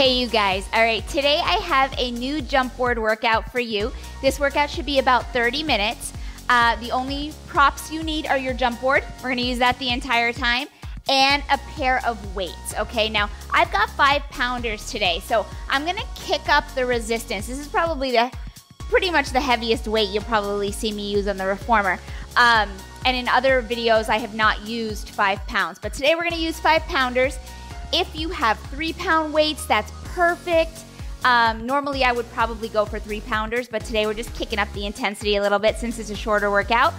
Hey, you guys. All right, today I have a new jump board workout for you. This workout should be about 30 minutes. Uh, the only props you need are your jump board. We're gonna use that the entire time and a pair of weights. Okay, now I've got five pounders today, so I'm gonna kick up the resistance. This is probably the pretty much the heaviest weight you'll probably see me use on the reformer. Um, and in other videos, I have not used five pounds, but today we're gonna use five pounders. If you have three pound weights, that's perfect. Um, normally, I would probably go for three pounders, but today we're just kicking up the intensity a little bit since it's a shorter workout.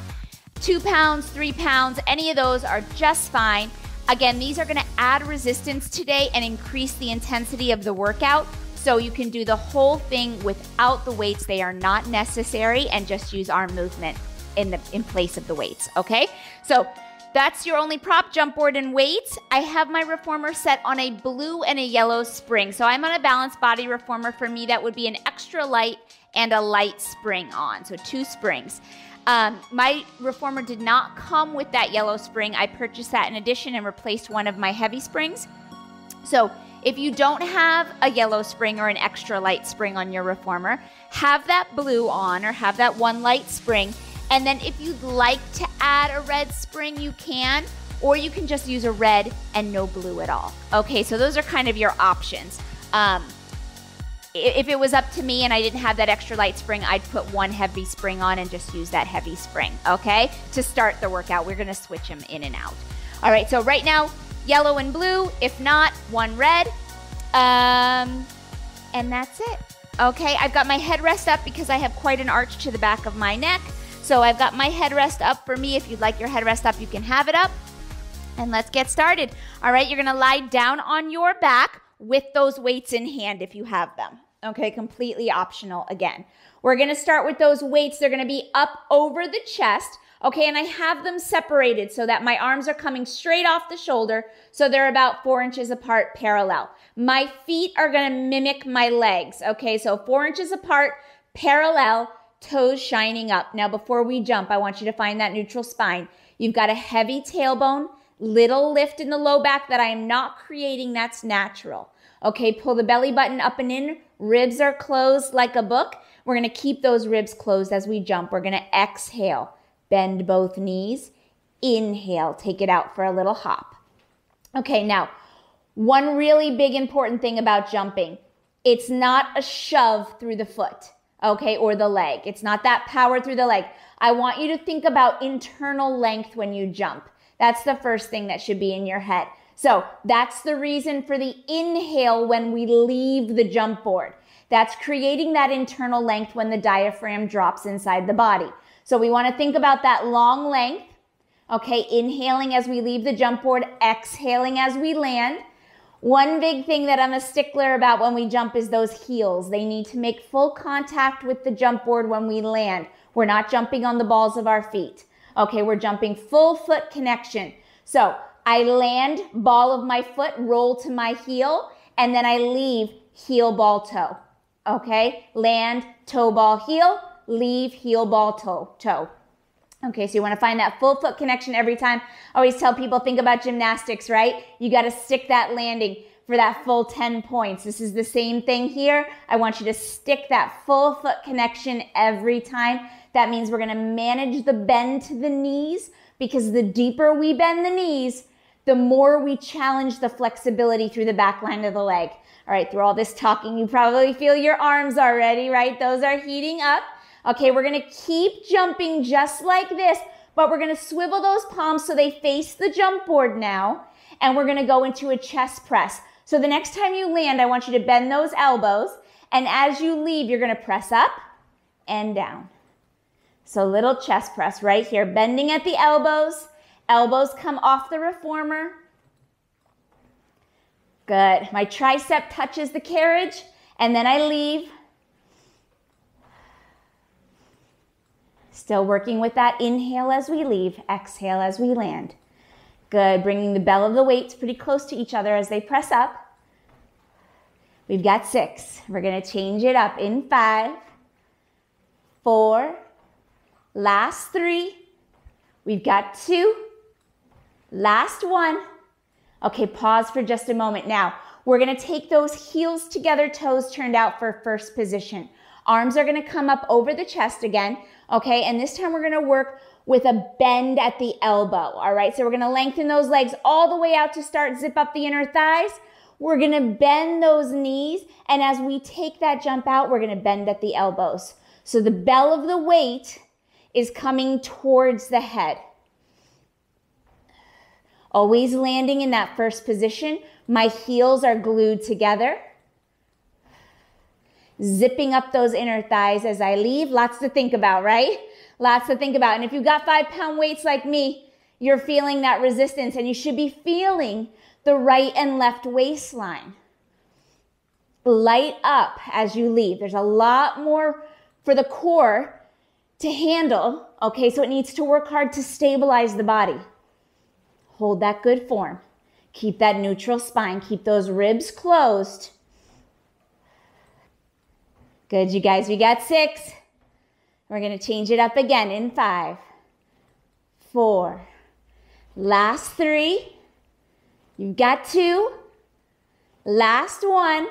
Two pounds, three pounds, any of those are just fine. Again, these are gonna add resistance today and increase the intensity of the workout. So you can do the whole thing without the weights. They are not necessary and just use arm movement in the in place of the weights, okay? So that's your only prop, jump board and weights. I have my reformer set on a blue and a yellow spring. So I'm on a balanced body reformer. For me, that would be an extra light and a light spring on. So two springs. Um, my reformer did not come with that yellow spring. I purchased that in addition and replaced one of my heavy springs. So if you don't have a yellow spring or an extra light spring on your reformer, have that blue on or have that one light spring and then if you'd like to add a red spring, you can, or you can just use a red and no blue at all. Okay, so those are kind of your options. Um, if it was up to me and I didn't have that extra light spring, I'd put one heavy spring on and just use that heavy spring, okay? To start the workout, we're gonna switch them in and out. All right, so right now, yellow and blue. If not, one red. Um, and that's it. Okay, I've got my headrest up because I have quite an arch to the back of my neck. So I've got my headrest up for me. If you'd like your headrest up, you can have it up. And let's get started. All right, you're gonna lie down on your back with those weights in hand if you have them. Okay, completely optional again. We're gonna start with those weights. They're gonna be up over the chest. Okay, and I have them separated so that my arms are coming straight off the shoulder. So they're about four inches apart parallel. My feet are gonna mimic my legs. Okay, so four inches apart parallel toes shining up. Now, before we jump, I want you to find that neutral spine. You've got a heavy tailbone, little lift in the low back that I am not creating. That's natural. Okay, pull the belly button up and in. Ribs are closed like a book. We're to keep those ribs closed as we jump. We're to exhale, bend both knees. Inhale, take it out for a little hop. Okay, now, one really big important thing about jumping it's not a shove through the foot okay, or the leg. It's not that power through the leg. I want you to think about internal length when you jump. That's the first thing that should be in your head. So that's the reason for the inhale when we leave the jump board. That's creating that internal length when the diaphragm drops inside the body. So we want to think about that long length. Okay, inhaling as we leave the jump board, exhaling as we land. One big thing that I'm a stickler about when we jump is those heels. They need to make full contact with the jump board when we land. We're not jumping on the balls of our feet. Okay, we're jumping full foot connection. So I land, ball of my foot, roll to my heel, and then I leave heel, ball, toe. Okay, land, toe, ball, heel, leave, heel, ball, toe, toe. Okay, so you want to find that full foot connection every time. Always tell people think about gymnastics, right? You got to stick that landing for that full 10 points. This is the same thing here. I want you to stick that full foot connection every time. That means we're going to manage the bend to the knees because the deeper we bend the knees, the more we challenge the flexibility through the back line of the leg. All right, through all this talking, you probably feel your arms already, right? Those are heating up. Okay, we're gonna keep jumping just like this, but we're gonna swivel those palms so they face the jump board now, and we're gonna go into a chest press. So the next time you land, I want you to bend those elbows, and as you leave, you're gonna press up and down. So little chest press right here, bending at the elbows, elbows come off the reformer. Good. My tricep touches the carriage, and then I leave. Still working with that inhale as we leave, exhale as we land. Good, bringing the bell of the weights pretty close to each other as they press up. We've got six. We're gonna change it up in five, four, last three. We've got two, last one. Okay, pause for just a moment now. We're gonna take those heels together, toes turned out for first position. Arms are gonna come up over the chest again, okay? And this time we're gonna work with a bend at the elbow, all right? So we're gonna lengthen those legs all the way out to start, zip up the inner thighs. We're gonna bend those knees, and as we take that jump out, we're gonna bend at the elbows. So the bell of the weight is coming towards the head. Always landing in that first position. My heels are glued together. Zipping up those inner thighs as I leave. Lots to think about, right? Lots to think about. And if you've got five pound weights like me, you're feeling that resistance and you should be feeling the right and left waistline. Light up as you leave. There's a lot more for the core to handle. Okay, so it needs to work hard to stabilize the body. Hold that good form. Keep that neutral spine. Keep those ribs closed. Good, you guys. We got six. We're going to change it up again in five, four, last three. You've got two, last one,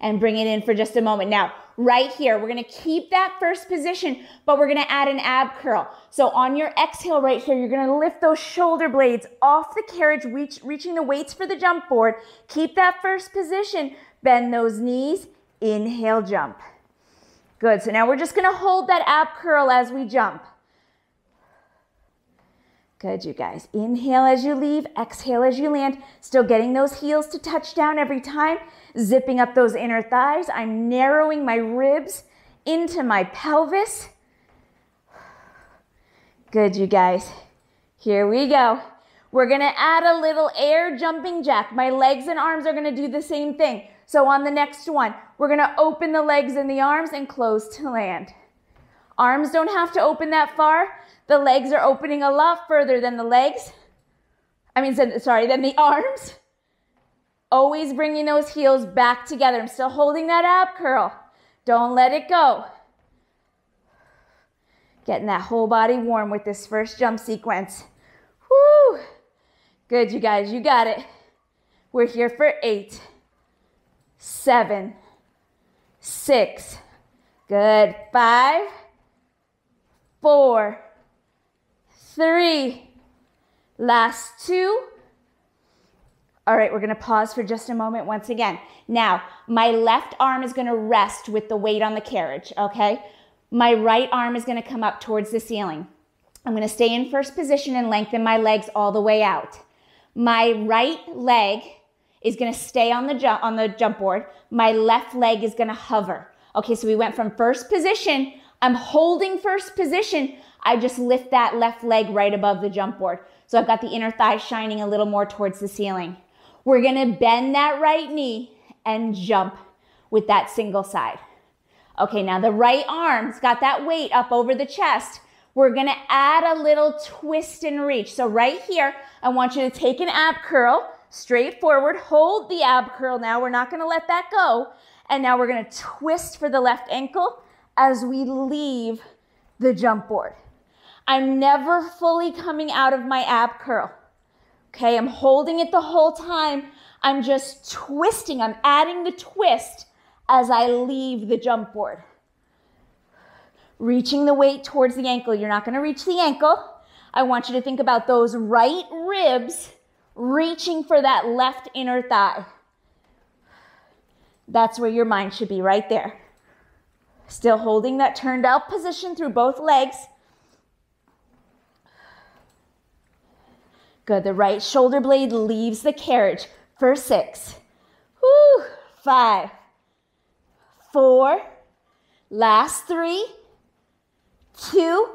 and bring it in for just a moment. Now, right here. We're gonna keep that first position, but we're gonna add an ab curl. So on your exhale right here, you're gonna lift those shoulder blades off the carriage, reach, reaching the weights for the jump board. Keep that first position, bend those knees, inhale, jump. Good, so now we're just gonna hold that ab curl as we jump. Good, you guys. Inhale as you leave, exhale as you land. Still getting those heels to touch down every time. Zipping up those inner thighs. I'm narrowing my ribs into my pelvis. Good, you guys. Here we go. We're gonna add a little air jumping jack. My legs and arms are gonna do the same thing. So on the next one, we're gonna open the legs and the arms and close to land. Arms don't have to open that far. The legs are opening a lot further than the legs. I mean, sorry, than the arms. Always bringing those heels back together. I'm still holding that ab curl. Don't let it go. Getting that whole body warm with this first jump sequence. Woo! Good, you guys, you got it. We're here for eight, seven, six, good, five, four, three, last two. All right, we're gonna pause for just a moment once again. Now, my left arm is gonna rest with the weight on the carriage, okay? My right arm is gonna come up towards the ceiling. I'm gonna stay in first position and lengthen my legs all the way out. My right leg is gonna stay on the jump on the jump board. My left leg is gonna hover. Okay, so we went from first position. I'm holding first position, I just lift that left leg right above the jump board. So I've got the inner thigh shining a little more towards the ceiling. We're gonna bend that right knee and jump with that single side. Okay, now the right arm's got that weight up over the chest. We're gonna add a little twist and reach. So right here, I want you to take an ab curl, straight forward, hold the ab curl now. We're not gonna let that go. And now we're gonna twist for the left ankle as we leave the jump board. I'm never fully coming out of my ab curl. Okay, I'm holding it the whole time. I'm just twisting, I'm adding the twist as I leave the jump board. Reaching the weight towards the ankle. You're not gonna reach the ankle. I want you to think about those right ribs reaching for that left inner thigh. That's where your mind should be, right there. Still holding that turned out position through both legs. Good. The right shoulder blade leaves the carriage for six. Whew. Five. Four. Last three. Two.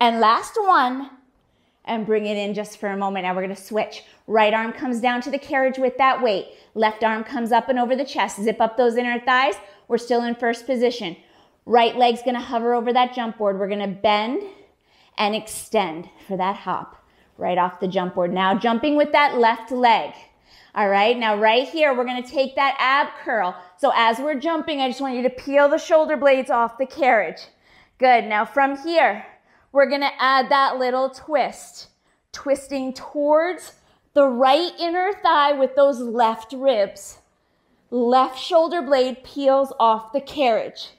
And last one. And bring it in just for a moment. Now we're to switch. Right arm comes down to the carriage with that weight. Left arm comes up and over the chest. Zip up those inner thighs. We're still in first position. Right leg's to hover over that jump board. We're to bend and extend for that hop right off the jump board. Now jumping with that left leg. All right, now right here, we're gonna take that ab curl. So as we're jumping, I just want you to peel the shoulder blades off the carriage. Good, now from here, we're gonna add that little twist. Twisting towards the right inner thigh with those left ribs. Left shoulder blade peels off the carriage.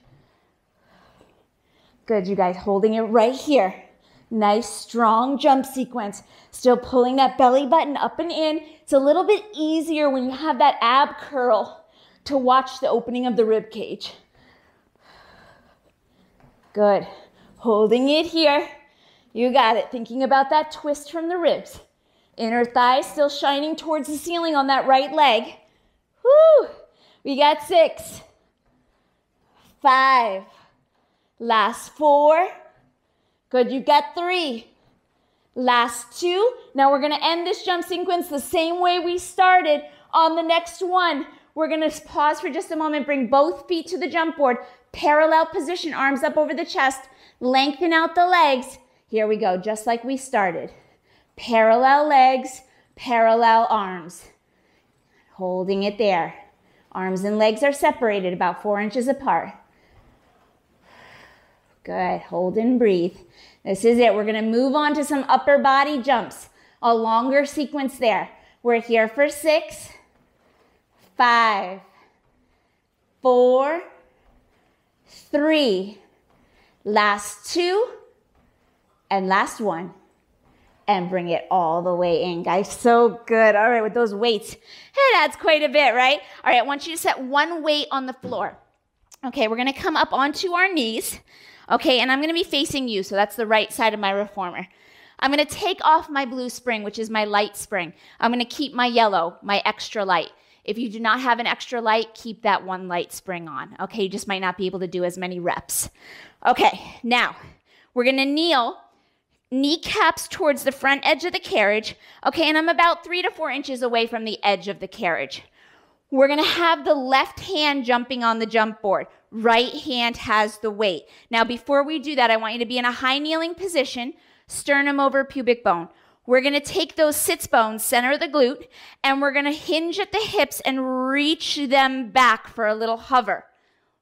Good, you guys, holding it right here. Nice, strong jump sequence. Still pulling that belly button up and in. It's a little bit easier when you have that ab curl to watch the opening of the rib cage. Good. Holding it here. You got it. Thinking about that twist from the ribs. Inner thigh still shining towards the ceiling on that right leg. Woo! We got six, five, last four. Good, you got three. Last two. Now we're gonna end this jump sequence the same way we started on the next one. We're gonna pause for just a moment, bring both feet to the jump board, parallel position, arms up over the chest, lengthen out the legs. Here we go, just like we started. Parallel legs, parallel arms. Holding it there. Arms and legs are separated about four inches apart. Good, hold and breathe. This is it. We're gonna move on to some upper body jumps. A longer sequence there. We're here for six, five, four, three, last two, and last one and bring it all the way in, guys. So good. All right, with those weights, hey, that's quite a bit, right? All right, I want you to set one weight on the floor. Okay, we're gonna come up onto our knees. Okay, and I'm gonna be facing you, so that's the right side of my reformer. I'm gonna take off my blue spring, which is my light spring. I'm gonna keep my yellow, my extra light. If you do not have an extra light, keep that one light spring on. Okay, you just might not be able to do as many reps. Okay, now we're gonna kneel kneecaps towards the front edge of the carriage. Okay, and I'm about three to four inches away from the edge of the carriage. We're gonna have the left hand jumping on the jump board. Right hand has the weight. Now, before we do that, I want you to be in a high kneeling position, sternum over pubic bone. We're gonna take those sits bones, center of the glute, and we're gonna hinge at the hips and reach them back for a little hover.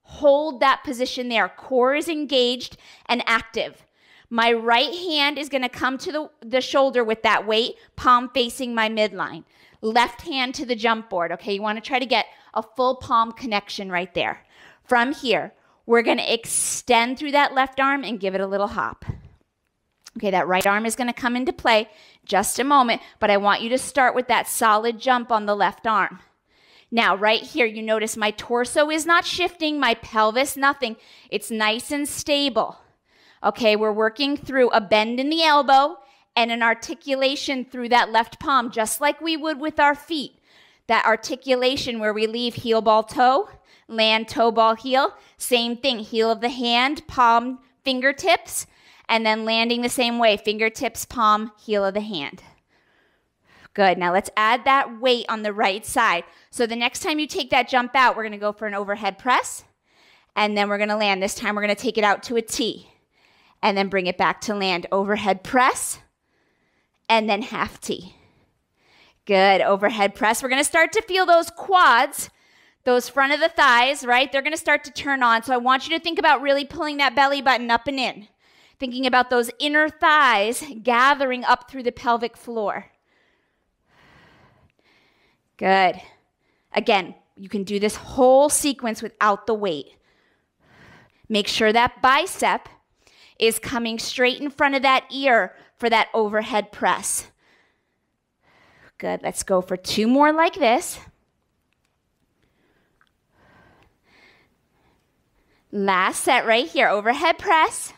Hold that position there. Core is engaged and active. My right hand is going to come to the, the shoulder with that weight, palm facing my midline. Left hand to the jump board. Okay, you want to try to get a full palm connection right there. From here, we're going to extend through that left arm and give it a little hop. Okay, that right arm is going to come into play just a moment, but I want you to start with that solid jump on the left arm. Now, right here, you notice my torso is not shifting, my pelvis, nothing. It's nice and stable. Okay, we're working through a bend in the elbow and an articulation through that left palm, just like we would with our feet. That articulation where we leave heel ball toe, land toe ball heel. Same thing, heel of the hand, palm, fingertips, and then landing the same way, fingertips, palm, heel of the hand. Good. Now let's add that weight on the right side. So the next time you take that jump out, we're going to go for an overhead press. And then we're going to land. This time we're going to take it out to a T and then bring it back to land. Overhead press and then half T. Good. Overhead press. We're going to start to feel those quads, those front of the thighs, right? They're going to start to turn on. So I want you to think about really pulling that belly button up and in. Thinking about those inner thighs gathering up through the pelvic floor. Good. Again, you can do this whole sequence without the weight. Make sure that bicep is coming straight in front of that ear for that overhead press. Good. Let's go for two more like this. Last set right here, overhead press.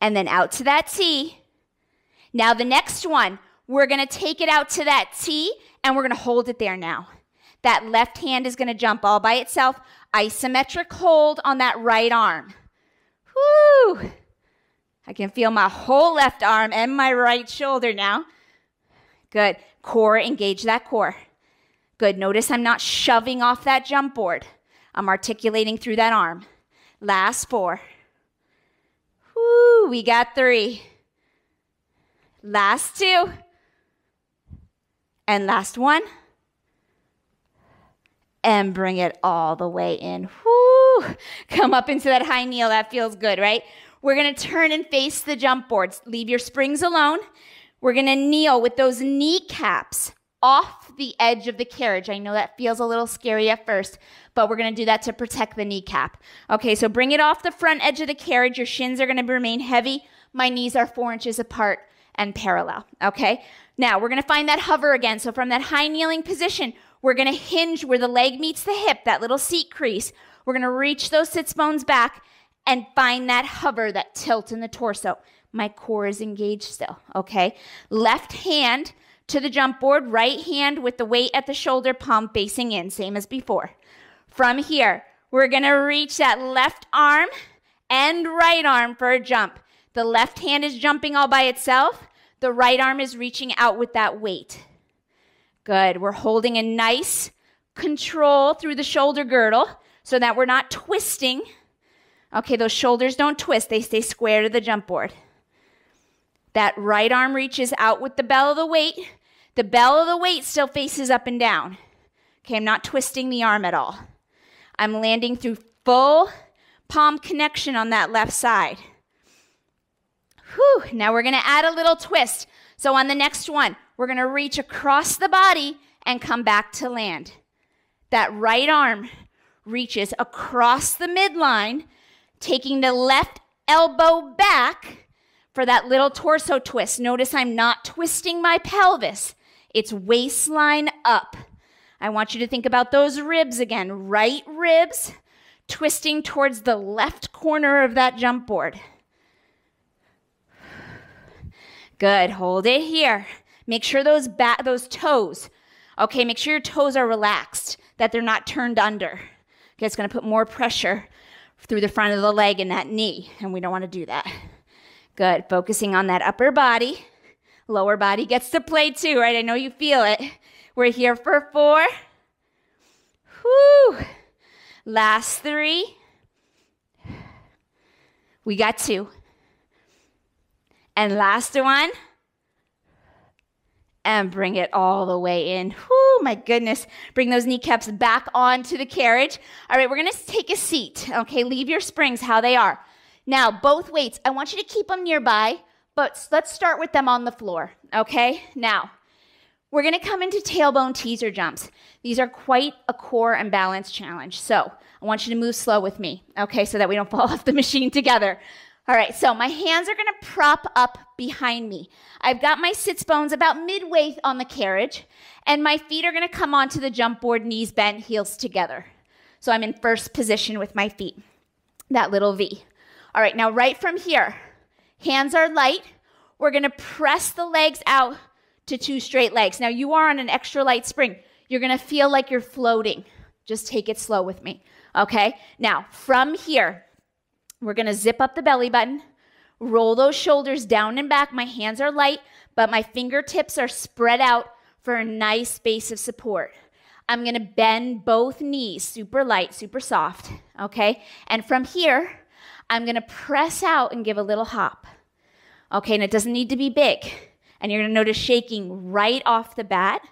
And then out to that T. Now the next one, we're to take it out to that T and we're to hold it there now. That left hand is to jump all by itself. Isometric hold on that right arm. Whoo! I can feel my whole left arm and my right shoulder now. Good. Core, engage that core. Good. Notice I'm not shoving off that jump board. I'm articulating through that arm. Last four. Whoo, we got three. Last two. And last one. And bring it all the way in. Whoo come up into that high kneel. That feels good, right? We're to turn and face the jump boards. Leave your springs alone. We're to kneel with those kneecaps off the edge of the carriage. I know that feels a little scary at first, but we're going to do that to protect the kneecap. Okay, so bring it off the front edge of the carriage. Your shins are going to remain heavy. My knees are four inches apart and parallel. Okay, now we're going to find that hover again. So from that high kneeling position, we're going to hinge where the leg meets the hip, that little seat crease. We're going to reach those sits bones back and find that hover, that tilt in the torso. My core is engaged still, okay? Left hand to the jump board, right hand with the weight at the shoulder, palm facing in, same as before. From here, we're gonna reach that left arm and right arm for a jump. The left hand is jumping all by itself. The right arm is reaching out with that weight. Good. We're holding a nice control through the shoulder girdle so that we're not twisting. Okay, those shoulders don't twist, they stay square to the jump board. That right arm reaches out with the bell of the weight. The bell of the weight still faces up and down. Okay, I'm not twisting the arm at all. I'm landing through full palm connection on that left side. Whew, now we're gonna add a little twist. So on the next one, we're gonna reach across the body and come back to land. That right arm reaches across the midline, taking the left elbow back for that little torso twist. Notice I'm not twisting my pelvis. It's waistline up. I want you to think about those ribs again. Right ribs twisting towards the left corner of that jump board. Good. Hold it here. Make sure those back those toes. Okay, make sure your toes are relaxed, that they're not turned under. Okay, it's going to put more pressure through the front of the leg and that knee, and we don't want to do that. Good. Focusing on that upper body. Lower body gets to play too, right? I know you feel it. We're here for four. Whew. Last three. We got two. And last one. And bring it all the way in. Whoo, my goodness. Bring those kneecaps back onto the carriage. All right, we're to take a seat. Okay, leave your springs how they are. Now, both weights, I want you to keep them nearby, but let's start with them on the floor, okay? Now, we're gonna come into tailbone teaser jumps. These are quite a core and balance challenge. So I want you to move slow with me, okay, so that we don't fall off the machine together. All right, so my hands are gonna prop up behind me. I've got my sits bones about midway on the carriage, and my feet are gonna come onto the jump board, knees bent, heels together. So I'm in first position with my feet, that little V. All right, now right from here, hands are light. We're gonna press the legs out to two straight legs. Now you are on an extra light spring. You're gonna feel like you're floating. Just take it slow with me, okay? Now, from here, we're gonna zip up the belly button, roll those shoulders down and back. My hands are light, but my fingertips are spread out for a nice base of support. I'm gonna bend both knees, super light, super soft, okay? And from here, I'm going to press out and give a little hop. Okay, and it doesn't need to be big. And you're going to notice shaking right off the bat.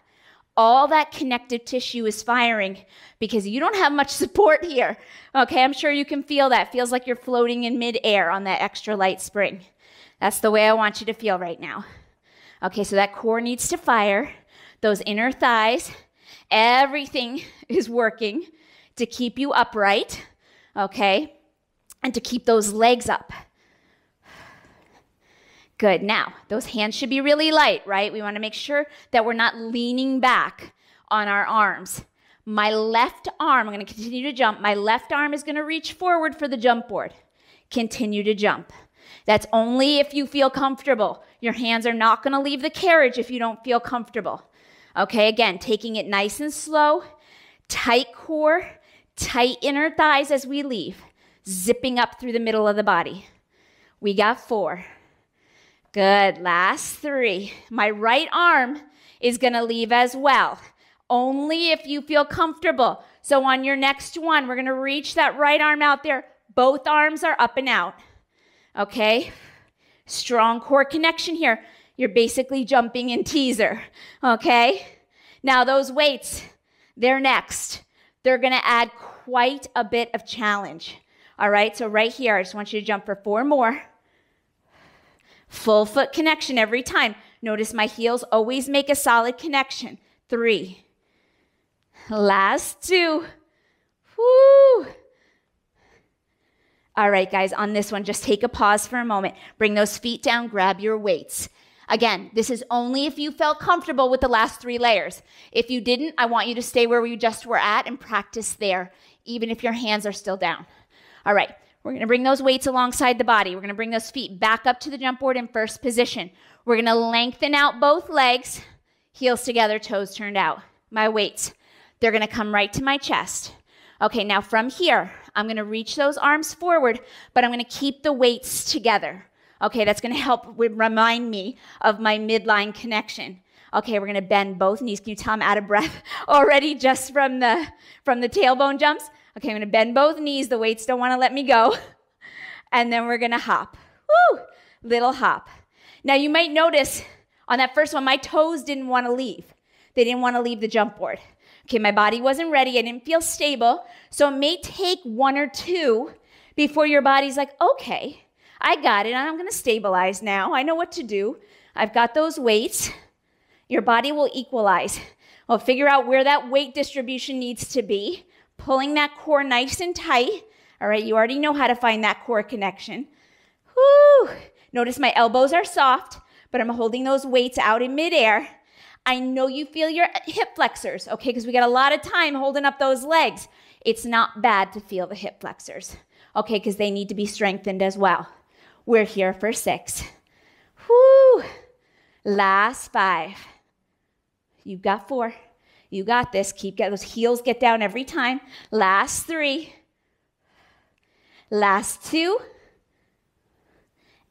All that connective tissue is firing because you don't have much support here. Okay, I'm sure you can feel that. Feels like you're floating in midair on that extra light spring. That's the way I want you to feel right now. Okay, so that core needs to fire. Those inner thighs, everything is working to keep you upright. Okay, and to keep those legs up. Good. Now, those hands should be really light, right? We want to make sure that we're not leaning back on our arms. My left arm, I'm going to continue to jump. My left arm is going to reach forward for the jump board. Continue to jump. That's only if you feel comfortable. Your hands are not going to leave the carriage if you don't feel comfortable. Okay, again, taking it nice and slow, tight core, tight inner thighs as we leave zipping up through the middle of the body. We got four. Good. Last three. My right arm is going to leave as well, only if you feel comfortable. So on your next one, we're going to reach that right arm out there. Both arms are up and out. Okay? Strong core connection here. You're basically jumping in teaser. Okay? Now, those weights, they're next. They're going to add quite a bit of challenge. All right, so right here, I just want you to jump for four more. Full foot connection every time. Notice my heels always make a solid connection. Three. Last two. Woo. All right, guys, on this one, just take a pause for a moment. Bring those feet down, grab your weights. Again, this is only if you felt comfortable with the last three layers. If you didn't, I want you to stay where we just were at and practice there, even if your hands are still down. All right, we're gonna bring those weights alongside the body. We're gonna bring those feet back up to the jump board in first position. We're gonna lengthen out both legs, heels together, toes turned out. My weights, they're gonna come right to my chest. Okay, now from here, I'm gonna reach those arms forward, but I'm gonna keep the weights together. Okay, that's gonna help remind me of my midline connection. Okay, we're gonna bend both knees. Can you tell I'm out of breath already just from the from the tailbone jumps? Okay, I'm gonna bend both knees. The weights don't wanna let me go. And then we're gonna hop. Woo! Little hop. Now you might notice on that first one, my toes didn't wanna leave. They didn't wanna leave the jump board. Okay, my body wasn't ready. I didn't feel stable. So it may take one or two before your body's like, okay, I got it. I'm going to stabilize now. I know what to do. I've got those weights. Your body will equalize. We'll figure out where that weight distribution needs to be, pulling that core nice and tight. All right, you already know how to find that core connection. Whoo! Notice my elbows are soft, but I'm holding those weights out in midair. I know you feel your hip flexors, okay, because we got a lot of time holding up those legs. It's not bad to feel the hip flexors, okay, because they need to be strengthened as well. We're here for six. Whoo! Last five. You've got four. You got this. Keep get those heels get down every time. Last three. Last two.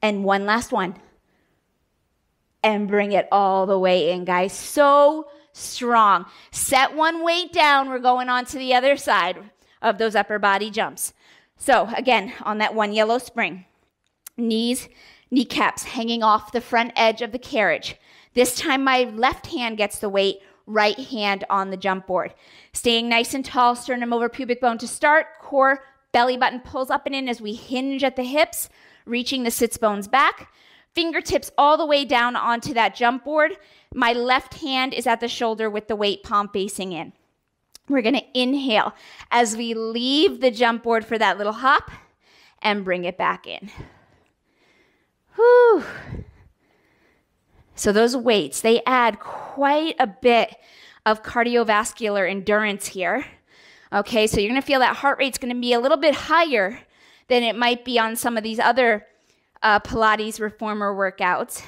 And one last one and bring it all the way in, guys. So strong. Set one weight down. We're going on to the other side of those upper body jumps. So, again, on that one yellow spring, knees, kneecaps hanging off the front edge of the carriage. This time, my left hand gets the weight, right hand on the jump board. Staying nice and tall, sternum over pubic bone to start, core, belly button pulls up and in as we hinge at the hips, reaching the sits bones back fingertips all the way down onto that jump board. My left hand is at the shoulder with the weight palm facing in. We're going to inhale as we leave the jump board for that little hop and bring it back in. Whew. So those weights, they add quite a bit of cardiovascular endurance here. Okay, so you're going to feel that heart rate's going to be a little bit higher than it might be on some of these other uh, Pilates reformer workouts.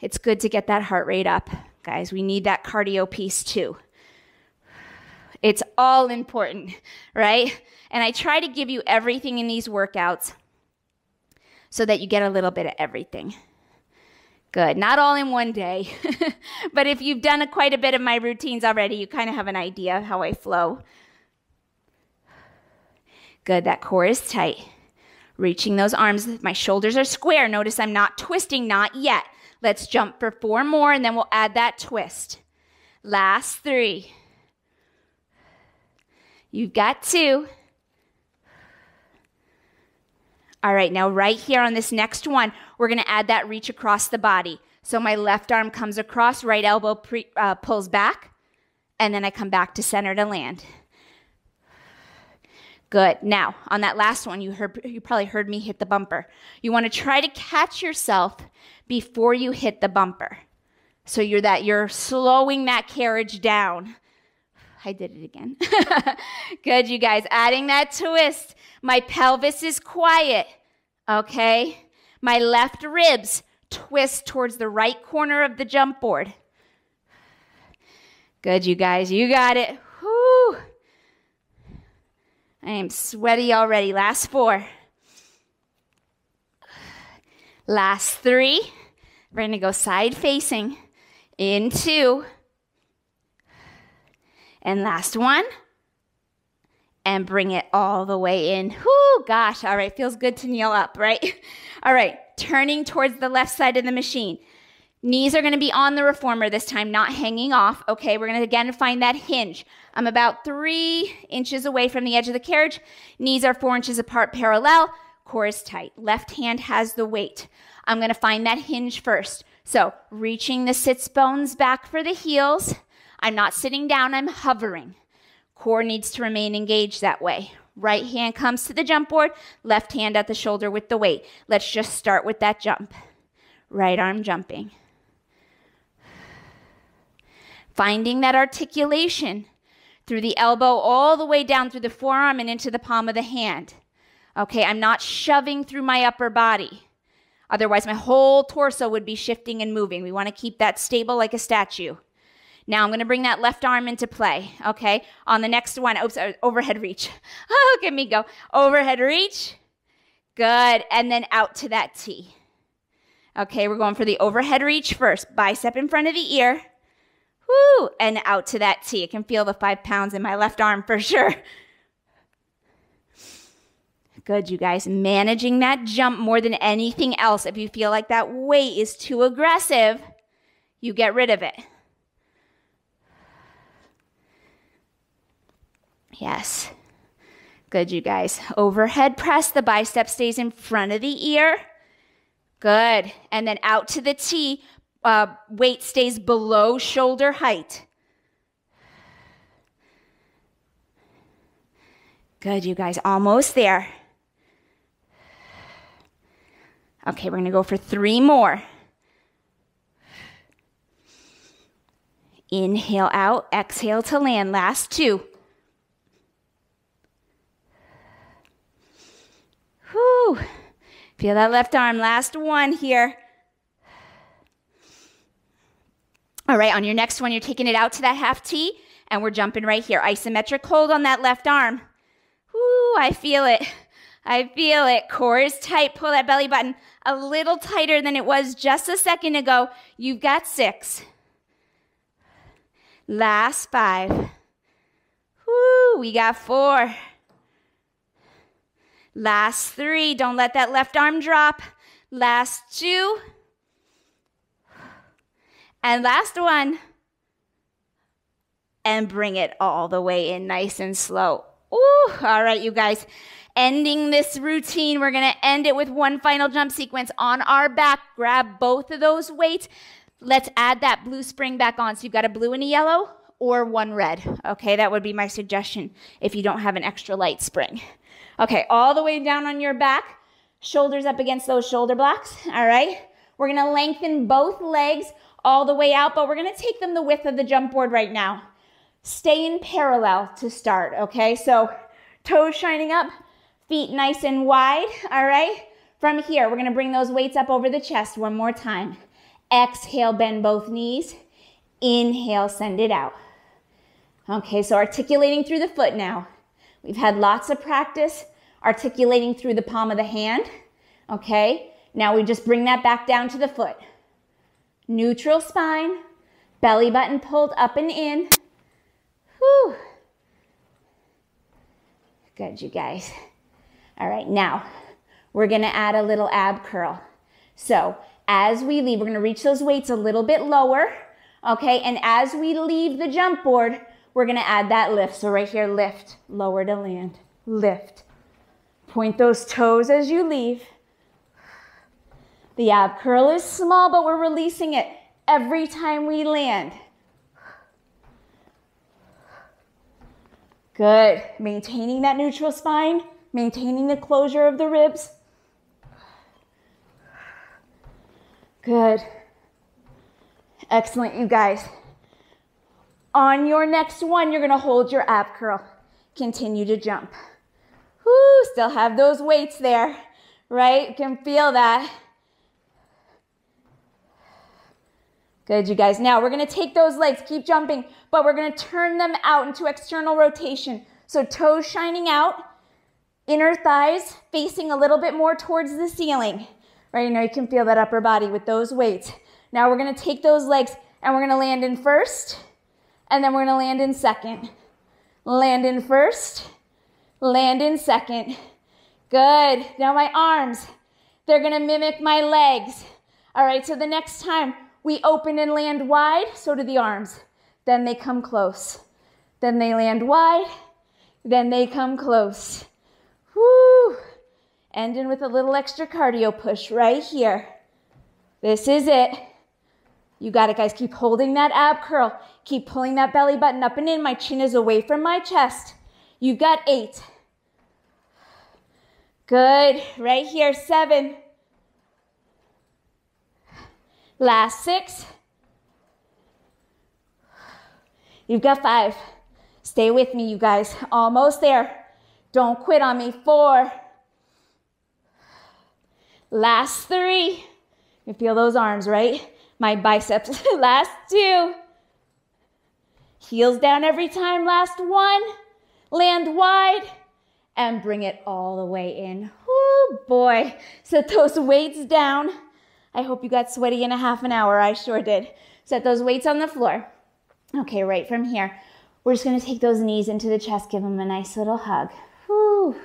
It's good to get that heart rate up, guys. We need that cardio piece too. It's all important, right? And I try to give you everything in these workouts so that you get a little bit of everything. Good. Not all in one day, but if you've done a, quite a bit of my routines already, you kind of have an idea of how I flow. Good. That core is tight. Reaching those arms, my shoulders are square. Notice I'm not twisting, not yet. Let's jump for four more and then we'll add that twist. Last three. You've got two. All right, now right here on this next one, we're gonna add that reach across the body. So my left arm comes across, right elbow pre, uh, pulls back, and then I come back to center to land. Good. Now, on that last one, you heard you probably heard me hit the bumper. You want to try to catch yourself before you hit the bumper. So you're that you're slowing that carriage down. I did it again. Good, you guys. Adding that twist. My pelvis is quiet. Okay? My left ribs twist towards the right corner of the jump board. Good, you guys. You got it. Whew. I am sweaty already. Last four. Last three. We're going to go side facing. In two. And last one. And bring it all the way in. Whoo, gosh. All right. Feels good to kneel up, right? All right. Turning towards the left side of the machine. Knees are going to be on the reformer this time, not hanging off. Okay, we're going to again find that hinge. I'm about three inches away from the edge of the carriage. Knees are four inches apart parallel. Core is tight. Left hand has the weight. I'm going to find that hinge first. So reaching the sits bones back for the heels. I'm not sitting down, I'm hovering. Core needs to remain engaged that way. Right hand comes to the jump board, left hand at the shoulder with the weight. Let's just start with that jump. Right arm jumping. Finding that articulation through the elbow all the way down through the forearm and into the palm of the hand. Okay, I'm not shoving through my upper body. Otherwise, my whole torso would be shifting and moving. We want to keep that stable like a statue. Now I'm going to bring that left arm into play, okay? On the next one, oops, uh, overhead reach. Oh, look at me go. Overhead reach. Good. And then out to that T. Okay, we're going for the overhead reach first. Bicep in front of the ear. Woo! And out to that T. I can feel the five pounds in my left arm for sure. Good, you guys. Managing that jump more than anything else. If you feel like that weight is too aggressive, you get rid of it. Yes. Good, you guys. Overhead press. The bicep stays in front of the ear. Good. And then out to the T. Uh, weight stays below shoulder height. Good, you guys. Almost there. Okay, we're going to go for three more. Inhale out, exhale to land. Last two. Feel that left arm. Last one here. All right, on your next one, you're taking it out to that half T, and we're jumping right here. Isometric hold on that left arm. Whoo, I feel it. I feel it. Core is tight. Pull that belly button a little tighter than it was just a second ago. You've got six. Last five. Whoo, we got four. Last three. Don't let that left arm drop. Last two. And last one. And bring it all the way in nice and slow. Ooh, all right, you guys. Ending this routine, we're gonna end it with one final jump sequence on our back. Grab both of those weights. Let's add that blue spring back on. So you've got a blue and a yellow or one red. Okay, that would be my suggestion if you don't have an extra light spring. Okay, all the way down on your back, shoulders up against those shoulder blocks. All right, we're gonna lengthen both legs all the way out, but we're gonna take them the width of the jump board right now. Stay in parallel to start, okay? So toes shining up, feet nice and wide, all right? From here, we're gonna bring those weights up over the chest one more time. Exhale, bend both knees. Inhale, send it out. Okay, so articulating through the foot now. We've had lots of practice articulating through the palm of the hand. Okay, now we just bring that back down to the foot. Neutral spine, belly button pulled up and in. Whew. Good, you guys. All right, now we're gonna add a little ab curl. So as we leave, we're gonna reach those weights a little bit lower, okay? And as we leave the jump board, we're gonna add that lift. So right here, lift, lower to land, lift. Point those toes as you leave. The ab curl is small, but we're releasing it every time we land. Good. Maintaining that neutral spine, maintaining the closure of the ribs. Good. Excellent, you guys. On your next one, you're gonna hold your ab curl. Continue to jump. Whoo, still have those weights there, right? You can feel that. Good, you guys. Now we're gonna take those legs, keep jumping, but we're gonna turn them out into external rotation. So toes shining out, inner thighs facing a little bit more towards the ceiling. Right, now you can feel that upper body with those weights. Now we're gonna take those legs and we're gonna land in first, and then we're gonna land in second. Land in first, land in second. Good. Now my arms, they're gonna mimic my legs. All right, so the next time we open and land wide, so do the arms. Then they come close. Then they land wide, then they come close. Whoo! Ending with a little extra cardio push right here. This is it. You got it, guys. Keep holding that ab curl. Keep pulling that belly button up and in. My chin is away from my chest. You've got eight. Good. Right here, seven. Last six. You've got five. Stay with me, you guys. Almost there. Don't quit on me. Four. Last three. You feel those arms, right? My biceps. Last two. Heels down every time. Last one. Land wide and bring it all the way in. Oh boy. Set those weights down. I hope you got sweaty in a half an hour. I sure did. Set those weights on the floor. Okay, right from here, we're just gonna take those knees into the chest, give them a nice little hug. Whew.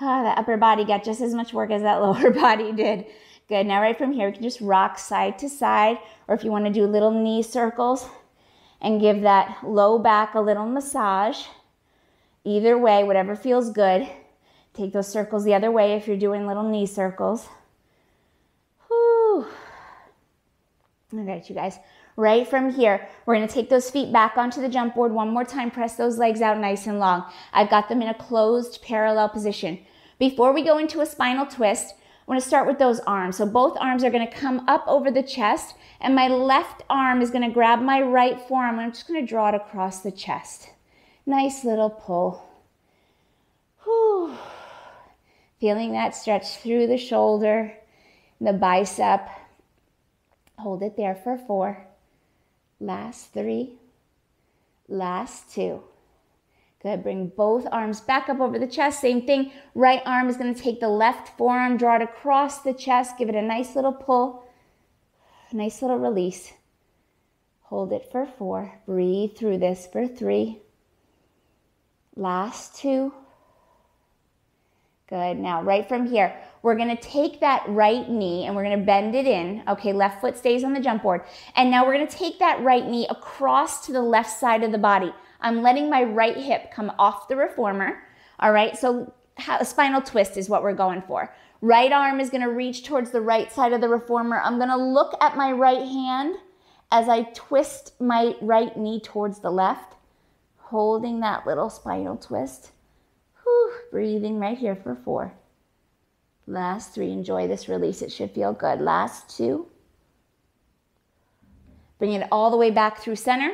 Ah, the upper body got just as much work as that lower body did. Good, now right from here, we can just rock side to side, or if you wanna do little knee circles and give that low back a little massage. Either way, whatever feels good. Take those circles the other way if you're doing little knee circles. Whew. All right, you guys. Right from here, we're gonna take those feet back onto the jump board one more time. Press those legs out nice and long. I've got them in a closed parallel position. Before we go into a spinal twist, I'm gonna start with those arms. So both arms are gonna come up over the chest and my left arm is gonna grab my right forearm I'm just gonna draw it across the chest. Nice little pull. Whew. Feeling that stretch through the shoulder, the bicep. Hold it there for four. Last three. Last two. Good. Bring both arms back up over the chest. Same thing. Right arm is going to take the left forearm, draw it across the chest. Give it a nice little pull. Nice little release. Hold it for four. Breathe through this for three. Last two. Good. Now, right from here, we're going to take that right knee and we're going to bend it in. Okay, left foot stays on the jump board. And now we're going to take that right knee across to the left side of the body. I'm letting my right hip come off the reformer. All right, so a spinal twist is what we're going for. Right arm is going to reach towards the right side of the reformer. I'm going to look at my right hand as I twist my right knee towards the left holding that little spinal twist. Whew, breathing right here for four. Last three, enjoy this release. It should feel good. Last two. Bring it all the way back through center.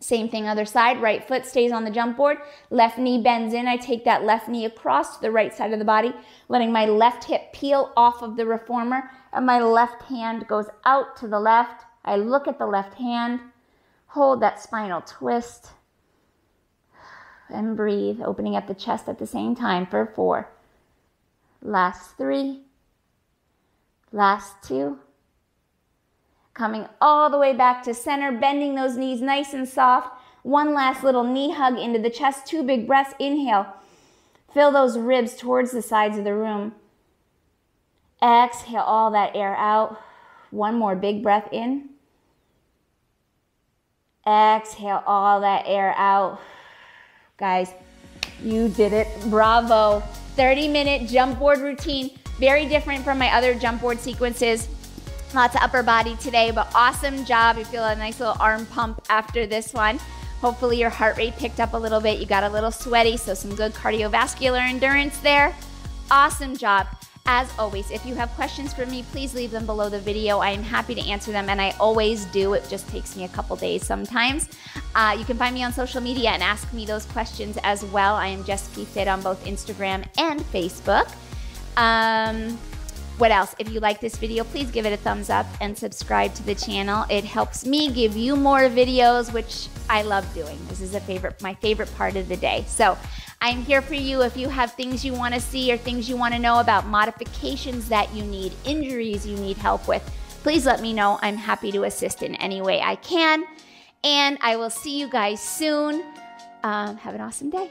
Same thing, other side. Right foot stays on the jump board. Left knee bends in. I take that left knee across to the right side of the body, letting my left hip peel off of the reformer, and my left hand goes out to the left. I look at the left hand, hold that spinal twist and breathe, opening up the chest at the same time for four. Last three. Last two. Coming all the way back to center, bending those knees nice and soft. One last little knee hug into the chest, two big breaths. Inhale. Fill those ribs towards the sides of the room. Exhale all that air out. One more big breath in. Exhale all that air out. Guys, you did it. Bravo. 30 minute jump board routine. Very different from my other jump board sequences. Lots of upper body today, but awesome job. You feel a nice little arm pump after this one. Hopefully your heart rate picked up a little bit. You got a little sweaty, so some good cardiovascular endurance there. Awesome job. As always, if you have questions for me, please leave them below the video. I am happy to answer them, and I always do. It just takes me a couple days sometimes. Uh, you can find me on social media and ask me those questions as well. I am Jess P. Fit on both Instagram and Facebook. Um, what else? If you like this video, please give it a thumbs up and subscribe to the channel. It helps me give you more videos, which I love doing. This is a favorite, my favorite part of the day. So I'm here for you if you have things you want to see or things you want to know about modifications that you need, injuries you need help with. Please let me know. I'm happy to assist in any way I can. And I will see you guys soon. Um, have an awesome day.